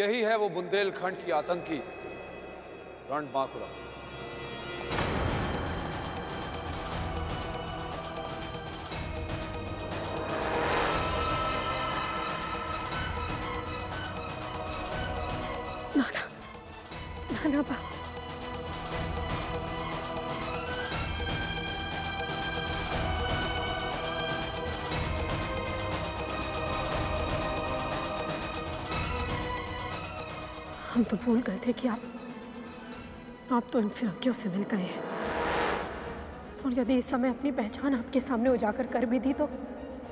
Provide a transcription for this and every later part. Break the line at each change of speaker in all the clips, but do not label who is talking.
यही है वो बुंदेलखंड की आतंकी। रण बांकुरा।
हम तो भूल गए थे कि आप आप तो इन फिरंगियों से मिल गए हैं। और यदि इस समय अपनी पहचान आपके सामने उजागर कर भी दी तो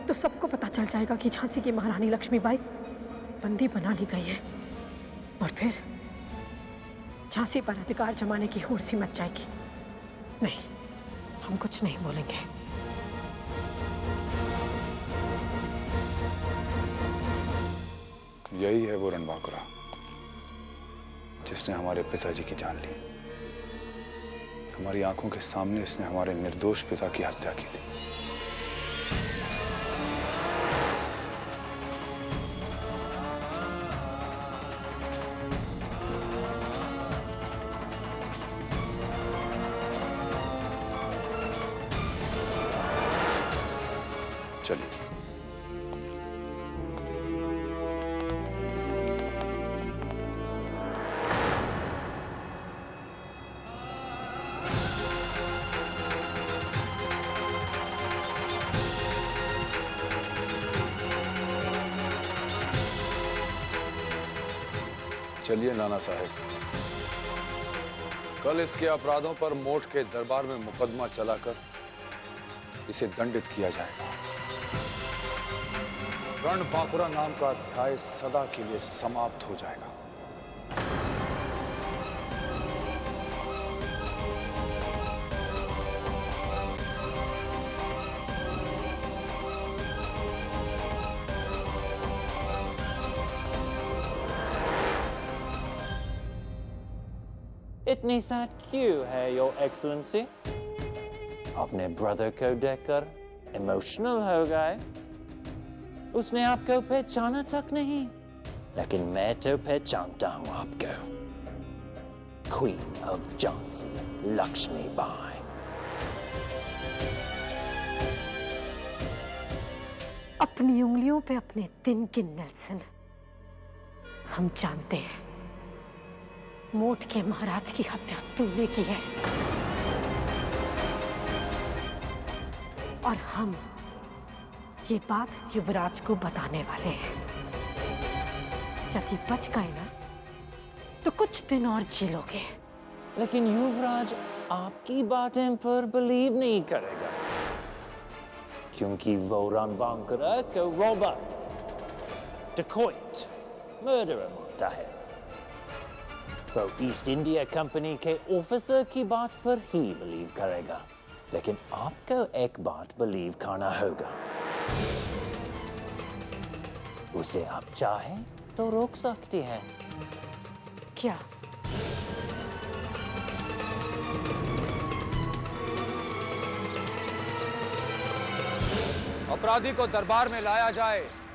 तो सबको पता चल जाएगा कि झांसी की महारानी लक्ष्मीबाई बंदी बना ली गई है। और फिर झांसी पर अधिकार जमाने की होड़ सी मच जाएगी। नहीं, हम कुछ नहीं बोलेंगे।
यही है वो रणबांकुरा। जिसने हमारे पिताजी की जान ली। हमारी आँखों के सामने इसने हमारे निर्दोष पिता की हत्या की थी। चलिए नाना साहब। कल इसके अपराधों पर मोट के दरबार में मुकदमा चलाकर इसे दंडित किया जाएगा। रण बांकुरा नाम का अध्याय सदा के लिए समाप्त हो जाएगा।
इतनी सैड क्यों है योर एक्सलेंसी अपने ब्रदर को देखकर इमोशनल हो गए। उसने आपको पहचाना तक नहीं, लेकिन मैं तो पहचानता हूँ आपको। क्वीन ऑफ़ झांसी लक्ष्मी बाई
अपनी उंगलियों पे अपने दिन गिन नेल्सन हम जानते हैं। मोट के महाराज की हत्या तुमने की है। और हम ये बात युवराज को बताने वाले हैं। यदि बच गए ना तो कुछ दिन और झेलोगे
लेकिन युवराज आपकी बातें पर बिलीव नहीं करेगा। क्योंकि वो रणबांकुरा को रॉबर डिकॉइट है। वो ईस्ट इंडिया कंपनी के ऑफिसर की बात पर ही बिलीव करेगा। लेकिन आपको एक बात बिलीव करना होगा। उसे आप चाहें तो रोक सकती है।
क्या?
अपराधी को दरबार में लाया जाए।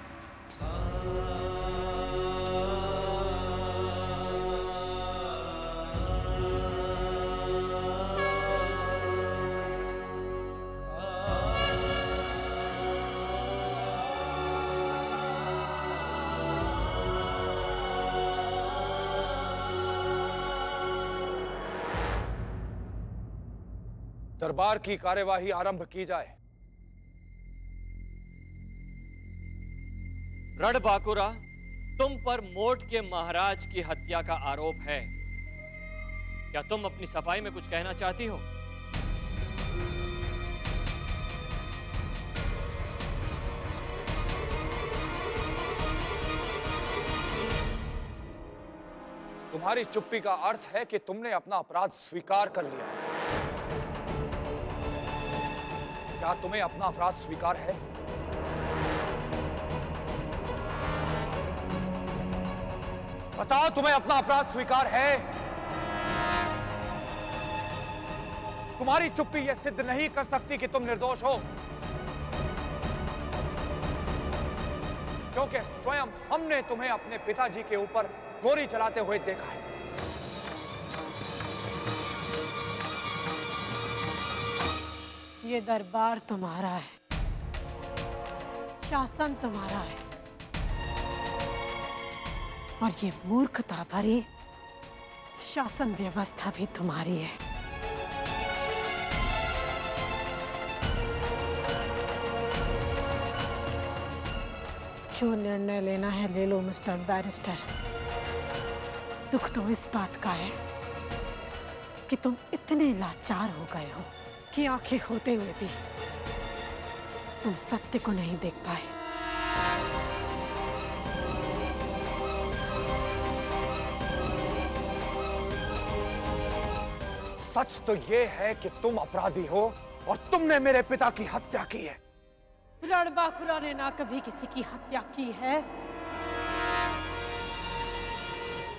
दरबार की कार्यवाही आरंभ की जाए।
रण बाकुरा तुम पर मोट के महाराज की हत्या का आरोप है। क्या तुम अपनी सफ़ाई में कुछ कहना चाहती हो?
तुम्हारी चुप्पी का अर्थ है कि तुमने अपना अपराध स्वीकार कर लिया। क्या तुम्हें अपना अपराध स्वीकार है? बताओ तुम्हें अपना अपराध स्वीकार है? तुम्हारी चुप्पी यह सिद्ध नहीं कर सकती कि तुम निर्दोष हो। क्योंकि स्वयं हमने तुम्हें अपने पिताजी के ऊपर गोली चलाते हुए देखा है।
ये दरबार तुम्हारा है। शासन तुम्हारा है। और ये मूर्खता भरी शासन व्यवस्था भी तुम्हारी है। जो निर्णय लेना है ले लो, मिस्टर बैरिस्टर। दुख तो इस बात का है कि तुम इतने लाचार हो गए हो। कि आँखें होते हुए भी तुम सत्य को नहीं देख पाए।
सच तो ये है कि तुम अपराधी हो और तुमने मेरे पिता की हत्या की है।
रणबांकुरा ने ना कभी किसी की हत्या की है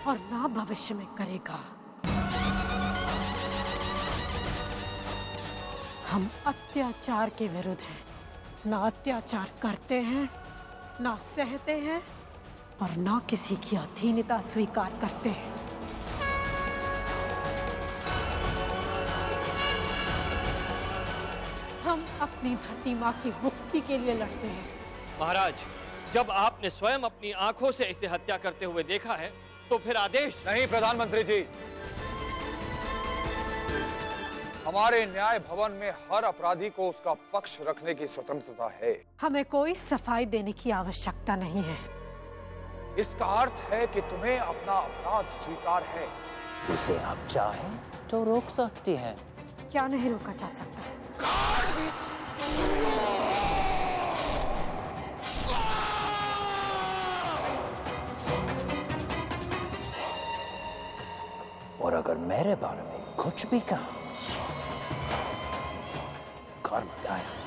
और ना भविष्य में करेगा। हम अत्याचार के विरुद्ध हैं। ना अत्याचार करते हैं ना सहते हैं और ना किसी की अधीनता स्वीकार करते हैं। हम अपनी धरती माँ की मुक्ति के लिए लड़ते हैं।
महाराज जब आपने स्वयं अपनी आँखों से इसे हत्या करते हुए देखा है तो फिर आदेश
नहीं प्रधानमंत्री जी। हमारे न्याय भवन में हर अपराधी को उसका पक्ष रखने की स्वतंत्रता है।
हमें कोई सफ़ाई देने की आवश्यकता नहीं है।
इसका अर्थ है कि तुम्हें अपना अपराध स्वीकार है।
उसे आप चाहें तो रोक सकती है।
क्या नहीं रोका जा सकता?
और अगर मेरे बारे में कुछ भी कहा कर्म आया।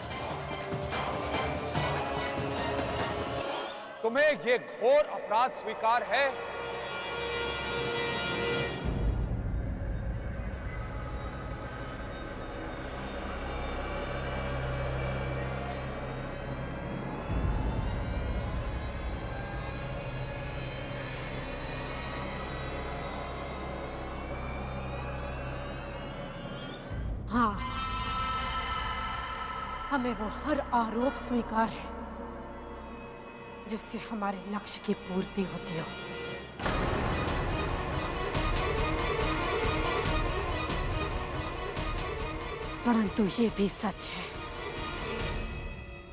तुम्हें यह घोर अपराध स्वीकार हाँ?
हमें वो हर आरोप स्वीकार है, जिससे हमारे लक्ष्य की पूर्ति होती हो। परंतु ये भी सच है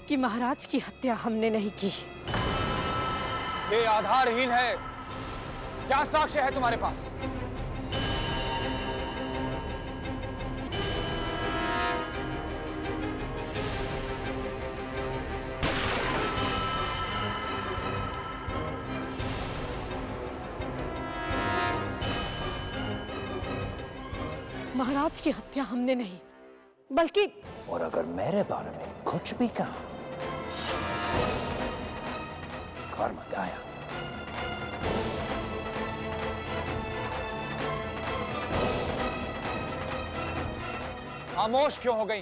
कि महाराज की हत्या हमने नहीं की।
ये आधारहीन है। क्या साक्ष्य है तुम्हारे पास?
महाराज की हत्या हमने नहीं, बल्कि
और अगर मेरे बारे में कुछ भी कहा
खामोश क्यों हो गई?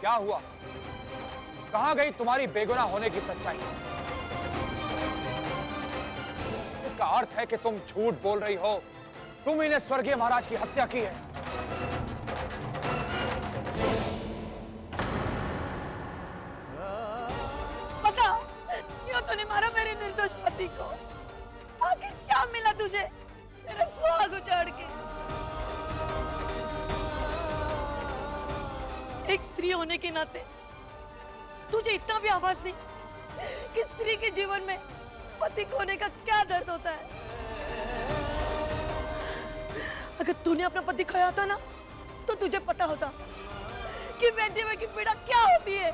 क्या हुआ? कहाँ गई तुम्हारी बेगुनाह होने की सच्चाई? इसका अर्थ है कि तुम झूठ बोल रही हो। तुम इन्हें स्वर्गीय महाराज की हत्या की है।
तुझे इतना भी आवाज़ नहीं। कि स्त्री के जीवन में पति खोने का क्या दर्द होता है? अगर तूने अपना पति खोया होता ना तो तुझे पता होता कि वैद्य की पीड़ा क्या होती है।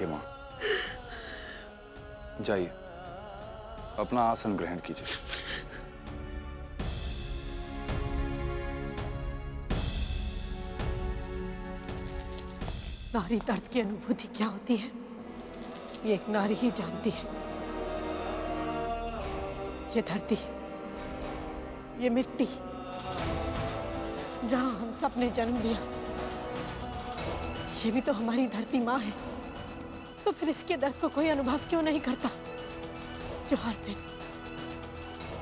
रखिए माँ जाइए। अपना आसन ग्रहण कीजिए।
नारी दर्द की अनुभूति क्या होती है? ये एक नारी ही जानती है। ये धरती, ये मिट्टी, जहाँ हम सबने जन्म लिया। ये भी तो हमारी धरती माँ है। तो फिर इसके दर्द को कोई अनुभव क्यों नहीं करता? जो हर दिन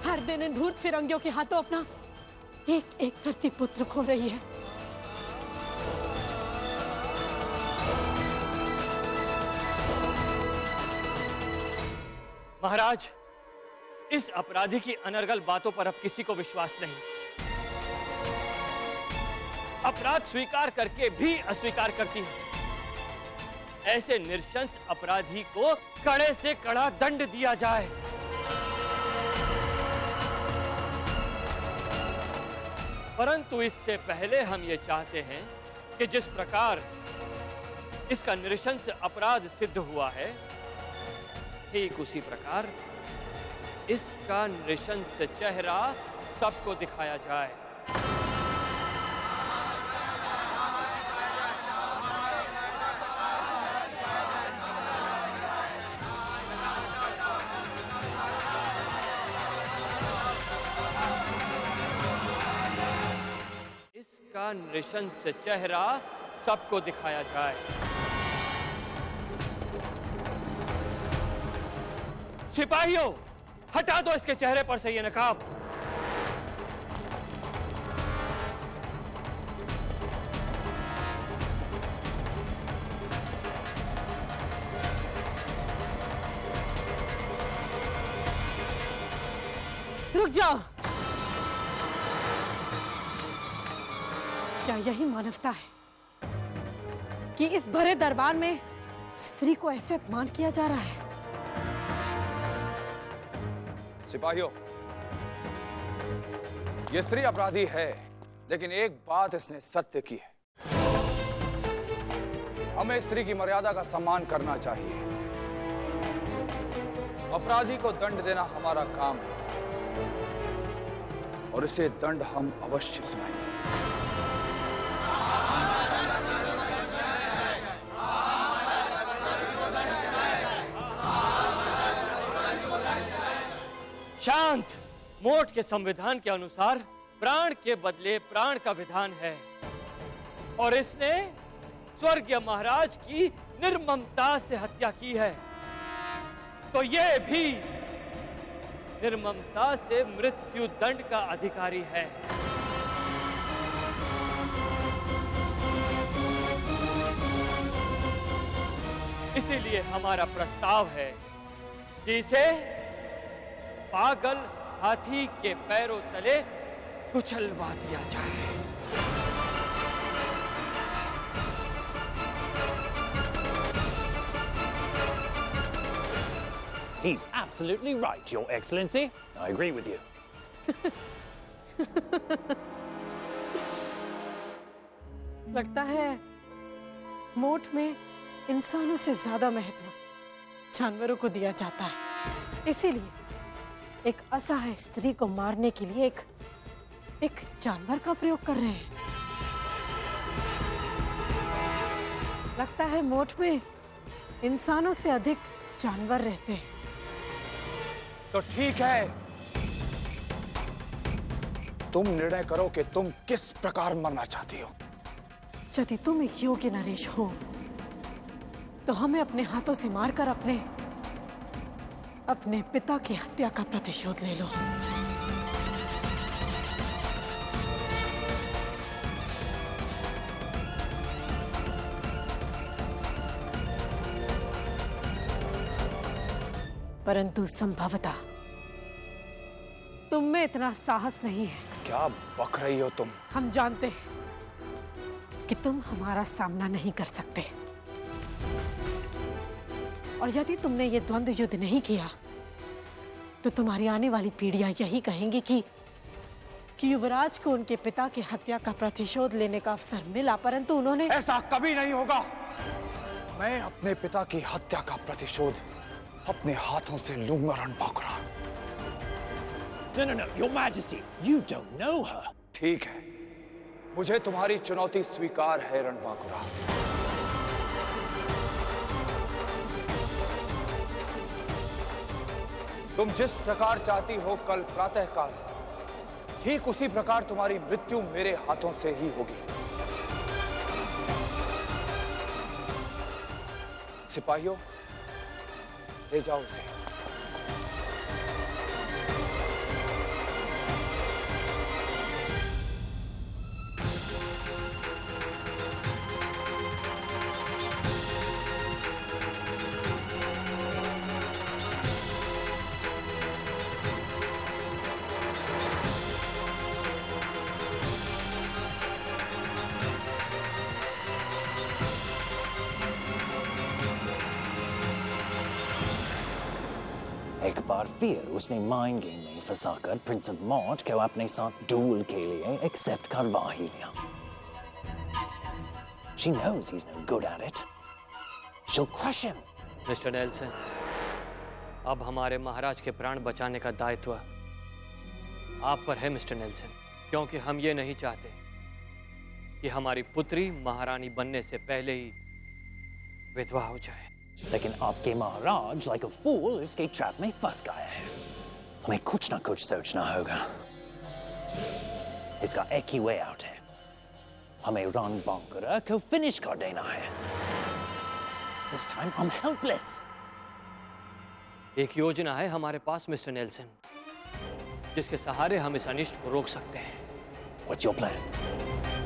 हर दिन इन धूर्त फिरंगियों के हाथों अपना एक एक धरती पुत्र खो रही है।
महाराज, इस अपराधी की अनर्गल बातों पर अब किसी को विश्वास नहीं। अपराध स्वीकार करके भी अस्वीकार करती है। ऐसे निर्शंस अपराधी को कड़े से कड़ा दंड दिया जाए। परंतु इससे पहले हम ये चाहते हैं कि जिस प्रकार इसका निरशंस अपराध सिद्ध हुआ है, ठीक उसी प्रकार इसका नृशंस चेहरा सबको दिखाया जाए। इसका से चेहरा सबको दिखाया जाए। सिपाहियों, हटा दो इसके चेहरे पर से ये नकाब।
रुक जाओ। यही मानवता है कि इस भरे दरबार में स्त्री को ऐसे अपमान किया जा रहा है।
सिपाहियों, ये स्त्री अपराधी है, लेकिन एक बात इसने सत्य की है। हमें स्त्री की मर्यादा का सम्मान करना चाहिए। अपराधी को दंड देना हमारा काम है, और इसे दंड हम अवश्य सुनाएँगे।
शांत मोट के संविधान के अनुसार प्राण के बदले प्राण का विधान है। और इसने स्वर्गीय महाराज की निर्ममता से हत्या की है। तो ये भी निर्ममता से मृत्यु दंड का अधिकारी है। इसीलिए हमारा प्रस्ताव है कि इसे पागल हाथी के पैरों तले कुचलवा दिया जाए
He's absolutely right, Your Excellency. I agree with you.
लगता है मोट में इंसानों से ज़्यादा महत्व जानवरों को दिया जाता है इसीलिए एक असहाय स्त्री को मारने के लिए एक एक जानवर का प्रयोग कर रहे हैं। लगता है मोट में इंसानों से अधिक जानवर रहते हैं।
तो ठीक है। तुम निर्णय करो कि तुम किस प्रकार मरना चाहती हो।
यदि तुम एक योग्य नरेश हो तो हमें अपने हाथों से मारकर अपने अपने पिता की हत्या का प्रतिशोध ले लो। परंतु संभवतः तुम में इतना साहस नहीं है।
क्या बक रही हो तुम?
हम जानते हैं कि तुम हमारा सामना नहीं कर सकते। और यदि तुमने ये द्वंद्व युद्ध नहीं किया तो तुम्हारी आने वाली पीढ़ियाँ यही कहेंगी कि कि युवराज को उनके पिता की हत्या का प्रतिशोध लेने का अवसर मिला परंतु उन्होंने
ऐसा कभी नहीं होगा। मैं अपने पिता की हत्या का प्रतिशोध अपने हाथों से लूँगा रणबांकुरा
No, no, no, Your Majesty, you don't know her.
ठीक है। मुझे तुम्हारी चुनौती स्वीकार है रणबांकुरा तुम जिस प्रकार चाहती हो कल प्रातःकाल, ठीक उसी प्रकार तुम्हारी मृत्यु मेरे हाथों से ही होगी। सिपाहियों, ले जाओ इसे।
बार फिर उसने माइंड गेम में फंसाकर प्रिंस ऑफ़ मॉट को अपने साथ डूल के लिए एक्सेप्ट करवा ही लिया She knows he's no good at it. She'll crush him.
Mister Nelson अब हमारे महाराज के प्राण बचाने का दायित्व आप पर है मिस्टर नेल्सन क्योंकि हम ये नहीं चाहते कि हमारी पुत्री महारानी बनने से पहले ही विधवा हो जाए
लेकिन आपके महाराज लाइक अ फूल उसके ट्रैप में फंस गए हैं। हमें कुछ ना कुछ सोचना होगा। इसका एक ही वे आउट है। हमें रन बांकरा को फिनिश कर देना है। This time I'm helpless.
एक योजना है हमारे पास मिस्टर नेल्सन जिसके सहारे हम इस अनिष्ट को रोक सकते हैं।
What's your plan?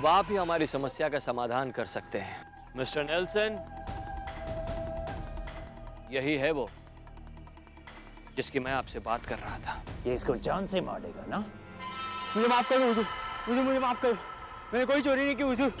अब आप ही हमारी समस्या का समाधान कर सकते हैं। Mister Nelson? यही है वो जिसकी मैं आपसे बात कर रहा था।
ये इसको जान से मारेगा ना?
मुझे माफ़ करो हुजूर। मुझे मुझे माफ़ करो। मैंने कोई चोरी नहीं की हुजूर।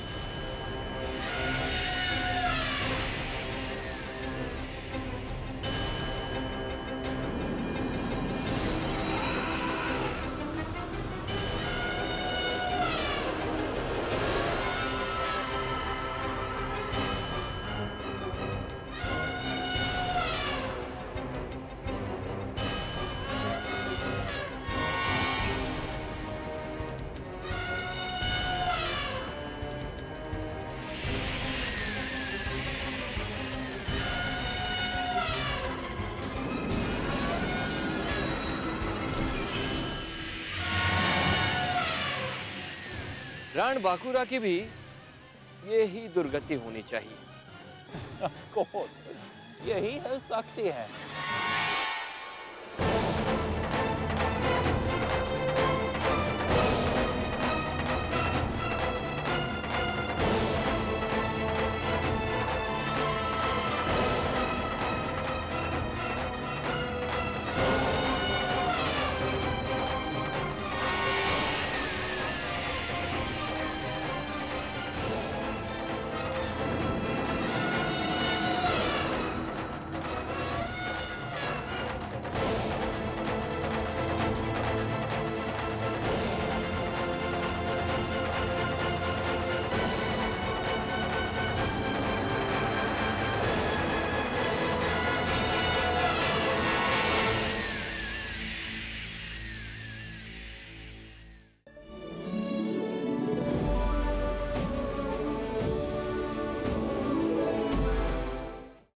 रण बाकुरा की भी ये ही दुर्गति होनी चाहिए।
यही है सकती है।